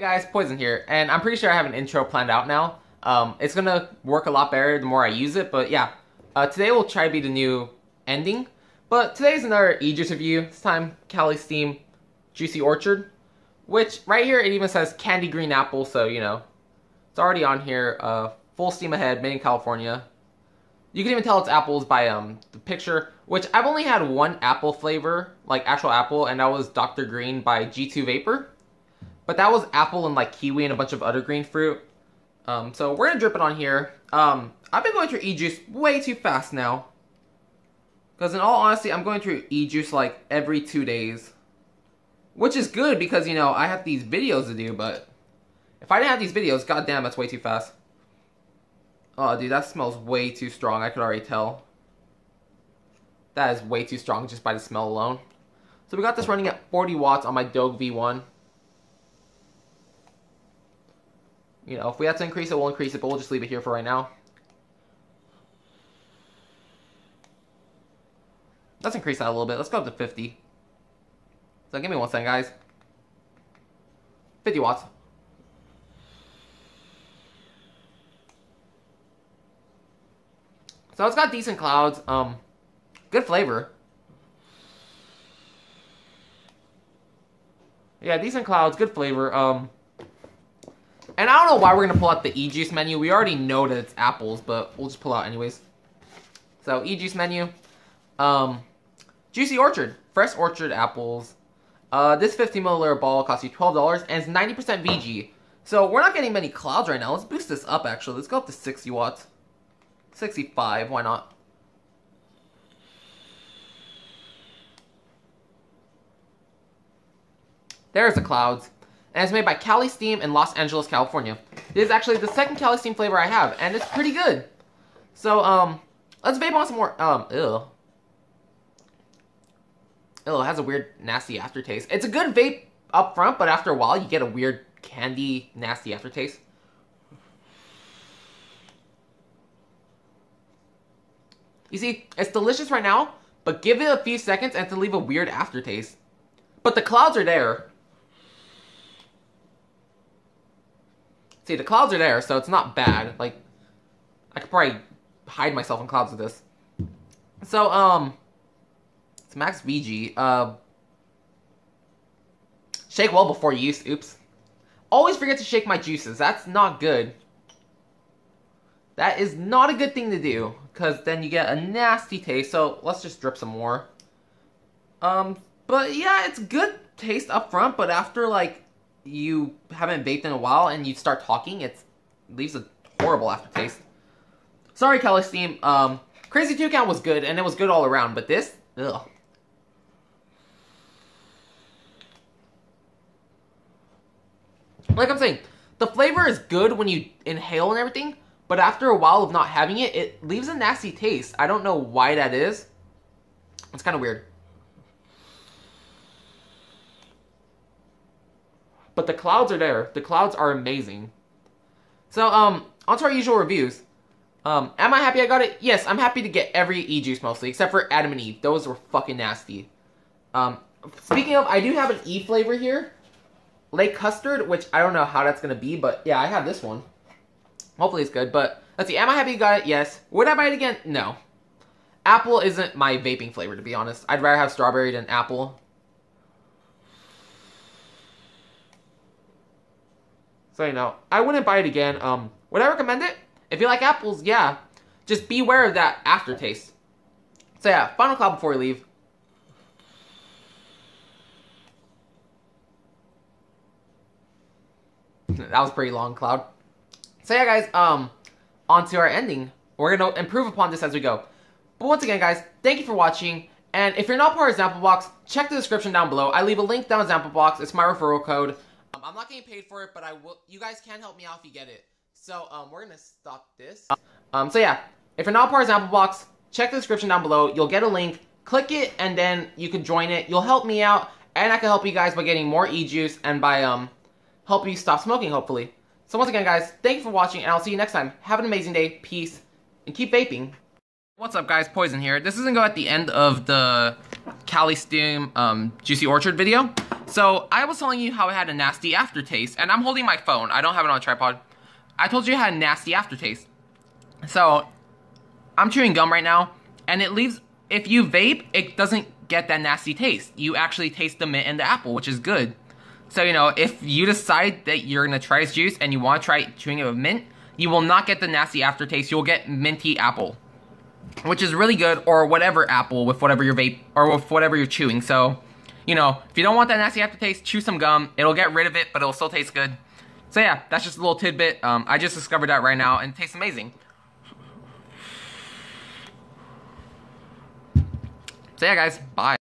Poison here, and I'm pretty sure I have an intro planned out now. Um, it's gonna work a lot better the more I use it, but yeah. Uh, today will try to be the new ending, but today's another E-Juice review. This time, Cali Steam Juicy Orchard, which right here it even says Candy Green Apple, so you know, it's already on here. Uh, full steam ahead, made in California. You can even tell it's apples by um the picture, which I've only had one apple flavor, like actual apple, and that was Dr. Green by G2 Vapor. But that was apple and like kiwi and a bunch of other green fruit. Um, so we're gonna drip it on here. Um, I've been going through e-juice way too fast now. Because in all honesty, I'm going through e-juice like every two days. Which is good because, you know, I have these videos to do, but... If I didn't have these videos, goddamn, that's way too fast. Oh, dude, that smells way too strong. I could already tell. That is way too strong just by the smell alone. So we got this running at 40 watts on my Dogue V1. You know, if we have to increase it, we'll increase it, but we'll just leave it here for right now. Let's increase that a little bit. Let's go up to 50. So give me one second, guys. 50 watts. So it's got decent clouds. Um, good flavor. Yeah, decent clouds, good flavor. Um, and I don't know why we're gonna pull out the e-juice menu. We already know that it's apples, but we'll just pull out anyways. So e-juice menu. Um, Juicy Orchard, fresh orchard apples. Uh, this 50 milliliter ball costs you $12 and it's 90% VG. So we're not getting many clouds right now. Let's boost this up actually. Let's go up to 60 watts. 65, why not? There's the clouds. And it's made by Cali Steam in Los Angeles, California. This is actually the second Cali Steam flavor I have, and it's pretty good. So, um, let's vape on some more, um, ew. Ew, it has a weird, nasty aftertaste. It's a good vape up front, but after a while, you get a weird, candy, nasty aftertaste. You see, it's delicious right now, but give it a few seconds and to leave a weird aftertaste. But the clouds are there. See, the clouds are there, so it's not bad. Like, I could probably hide myself in clouds with this. So, um, it's max VG. Uh, shake well before use. Oops. Always forget to shake my juices. That's not good. That is not a good thing to do, because then you get a nasty taste, so let's just drip some more. Um, but yeah, it's good taste up front, but after, like, you haven't vaped in a while and you start talking, it leaves a horrible aftertaste. Sorry, Cali Steam. Um, Crazy Toucan was good, and it was good all around, but this, ugh. Like I'm saying, the flavor is good when you inhale and everything, but after a while of not having it, it leaves a nasty taste. I don't know why that is. It's kind of weird. But the clouds are there. The clouds are amazing. So, um, on to our usual reviews. Um, am I happy I got it? Yes, I'm happy to get every E-Juice mostly, except for Adam and Eve. Those were fucking nasty. Um, speaking of, I do have an E flavor here. Lake Custard, which I don't know how that's going to be, but yeah, I have this one. Hopefully it's good, but let's see. Am I happy you got it? Yes. Would I buy it again? No. Apple isn't my vaping flavor, to be honest. I'd rather have strawberry than apple. So, you know, I wouldn't buy it again. Um, would I recommend it? If you like apples, yeah. Just beware of that aftertaste. So yeah, final cloud before we leave. that was pretty long, Cloud. So yeah, guys, um, on to our ending. We're going to improve upon this as we go. But once again, guys, thank you for watching. And if you're not part of Zamplebox, check the description down below. I leave a link down Zamplebox. It's my referral code. Um, I'm not getting paid for it, but I will. You guys can help me out if you get it. So um, we're gonna stop this. Um, so yeah, if you're not part of Zamplebox, check the description down below. You'll get a link. Click it, and then you can join it. You'll help me out, and I can help you guys by getting more e-juice and by um help you stop smoking, hopefully. So once again, guys, thank you for watching, and I'll see you next time. Have an amazing day, peace, and keep vaping. What's up, guys? Poison here. This isn't go at the end of the Cali Steam um, Juicy Orchard video. So I was telling you how it had a nasty aftertaste, and I'm holding my phone. I don't have it on a tripod. I told you it had a nasty aftertaste. So I'm chewing gum right now, and it leaves. If you vape, it doesn't get that nasty taste. You actually taste the mint and the apple, which is good. So you know, if you decide that you're gonna try this juice and you want to try chewing it with mint, you will not get the nasty aftertaste. You'll get minty apple, which is really good, or whatever apple with whatever your vape or with whatever you're chewing. So you know, if you don't want that nasty aftertaste, chew some gum. It'll get rid of it, but it'll still taste good. So yeah, that's just a little tidbit. Um, I just discovered that right now, and it tastes amazing. So yeah, guys, bye.